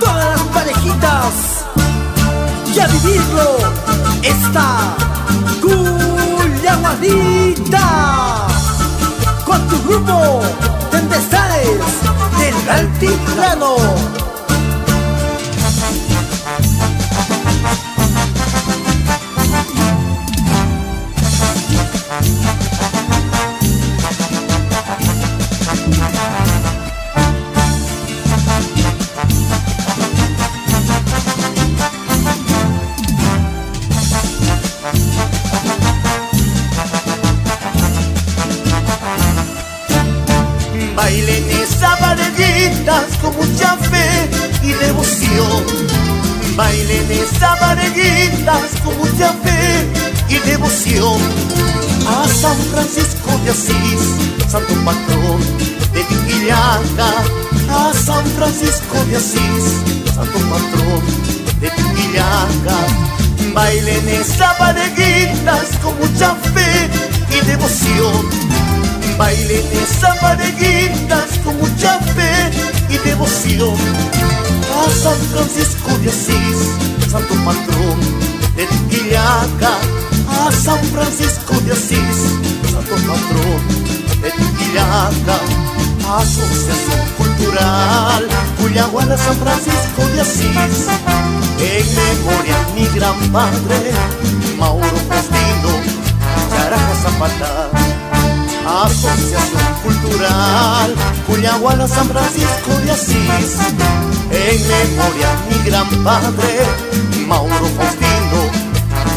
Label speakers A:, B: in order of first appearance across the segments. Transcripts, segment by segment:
A: Todas las parejitas y a vivirlo esta culiaguadita con tu grupo de Tendestales del altiplano.
B: Bailen esas parejitas con mucha fe y devoción. Bailen esas parejitas con mucha fe y devoción. A San Francisco de Asís, santo patrón de Tiquillaca. A San Francisco de Asís, santo patrón de Tiquillaca. Bailen esas a San Francisco de Asís, santo patrón de Tiquillaca. A San Francisco de Asís, santo patrón de Tiquillaca. Asociación Cultural Cuyaguana San Francisco de Asís. En memoria mi gran padre, Mauro Postino, Charaja Zapata. Asociación Cultural Cuyaguana San Francisco de Asís. En memoria mi gran padre Mauro Faustino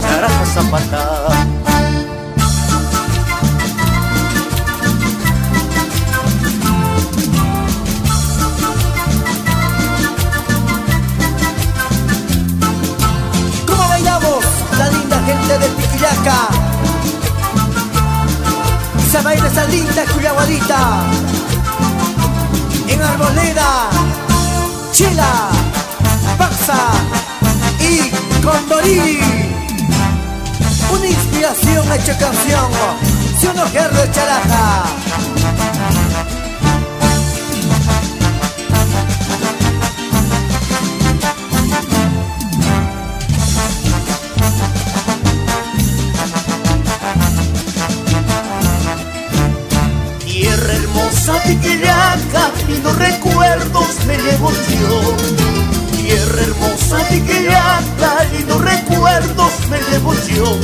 B: Charaja Zapata.
A: ¿Cómo bailamos la linda gente de Tiquillaca? Se baila esa linda cuyaguadita En Arboleda, Chila, Paxa y Condorí. Una inspiración hecha canción. Si uno de charaja
B: Tierra hermosa Tiquillaca Lindos recuerdos me llevo yo Tierra hermosa Tiquillaca Lindos recuerdos me llevo yo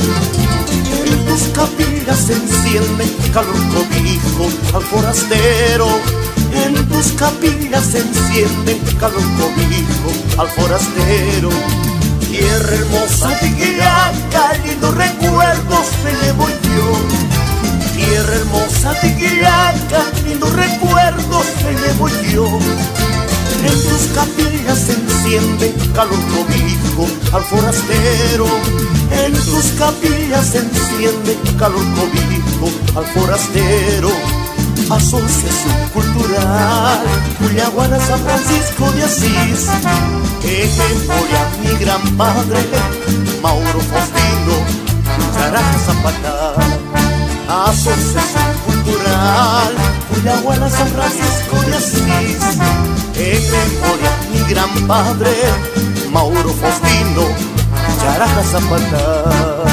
B: En tus capillas se enciende calor cobijo al forastero. En tus capillas se enciende calor cobijo al forastero. Tierra hermosa Tiquillaca Lindos recuerdos me llevo yo Tierra hermosa Tiquillaca, lindos recuerdos me llevo yo. En tus capillas se enciende calor cobijo al forastero. En tus capillas se enciende calor cobijo al forastero. Asociación Cultural Cuyaguana San Francisco de Asís. En mi gran padre, Mauro Faustino, Charaja Zapata. Asociación Cultural Cuyaguana San Francisco de Asís. En memoria mi gran padre Mauro Faustino Charaja Zapata